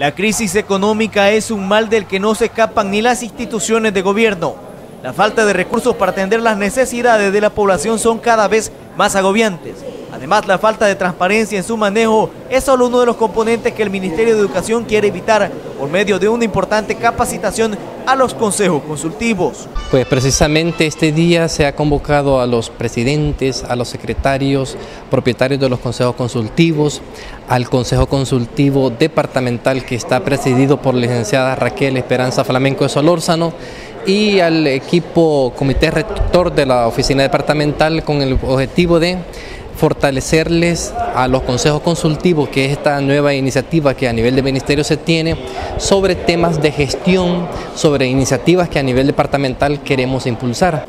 La crisis económica es un mal del que no se escapan ni las instituciones de gobierno. La falta de recursos para atender las necesidades de la población son cada vez más agobiantes. Además, la falta de transparencia en su manejo es solo uno de los componentes que el Ministerio de Educación quiere evitar por medio de una importante capacitación a los consejos consultivos. Pues precisamente este día se ha convocado a los presidentes, a los secretarios, propietarios de los consejos consultivos, al Consejo Consultivo Departamental que está presidido por la licenciada Raquel Esperanza Flamenco de Solórzano y al equipo comité rector de la oficina departamental con el objetivo de fortalecerles a los consejos consultivos, que es esta nueva iniciativa que a nivel de ministerio se tiene, sobre temas de gestión, sobre iniciativas que a nivel departamental queremos impulsar.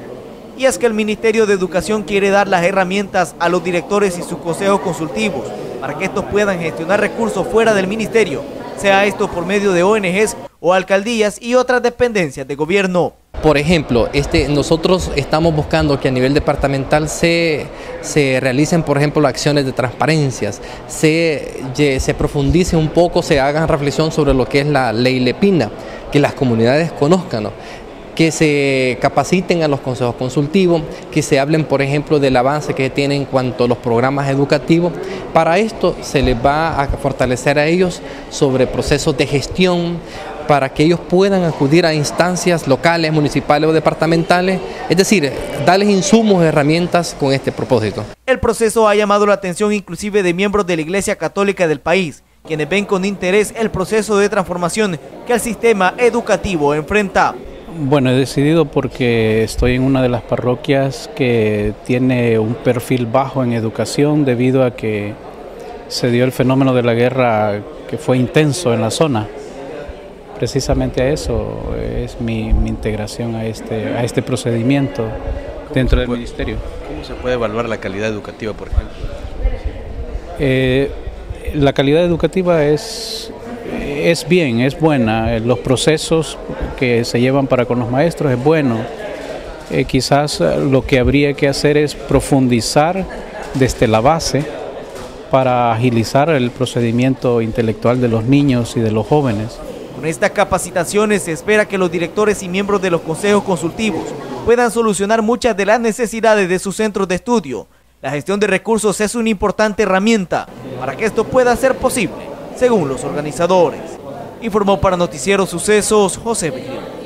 Y es que el Ministerio de Educación quiere dar las herramientas a los directores y sus consejos consultivos para que estos puedan gestionar recursos fuera del ministerio, sea esto por medio de ONGs o alcaldías y otras dependencias de gobierno. Por ejemplo, este, nosotros estamos buscando que a nivel departamental se, se realicen, por ejemplo, acciones de transparencias, se, se profundice un poco, se hagan reflexión sobre lo que es la ley Lepina, que las comunidades conozcan, que se capaciten a los consejos consultivos, que se hablen, por ejemplo, del avance que tienen en cuanto a los programas educativos. Para esto se les va a fortalecer a ellos sobre procesos de gestión, para que ellos puedan acudir a instancias locales, municipales o departamentales, es decir, darles insumos, herramientas con este propósito. El proceso ha llamado la atención inclusive de miembros de la Iglesia Católica del país, quienes ven con interés el proceso de transformación que el sistema educativo enfrenta. Bueno, he decidido porque estoy en una de las parroquias que tiene un perfil bajo en educación debido a que se dio el fenómeno de la guerra que fue intenso en la zona precisamente a eso es mi, integración a este, a este procedimiento dentro del ministerio. ¿Cómo se puede evaluar la calidad educativa, por ejemplo? Eh, la calidad educativa es, es bien, es buena. Los procesos que se llevan para con los maestros es bueno. Eh, quizás lo que habría que hacer es profundizar desde la base para agilizar el procedimiento intelectual de los niños y de los jóvenes. Con estas capacitaciones se espera que los directores y miembros de los consejos consultivos puedan solucionar muchas de las necesidades de sus centros de estudio. La gestión de recursos es una importante herramienta para que esto pueda ser posible, según los organizadores. Informó para Noticiero Sucesos José Vigil.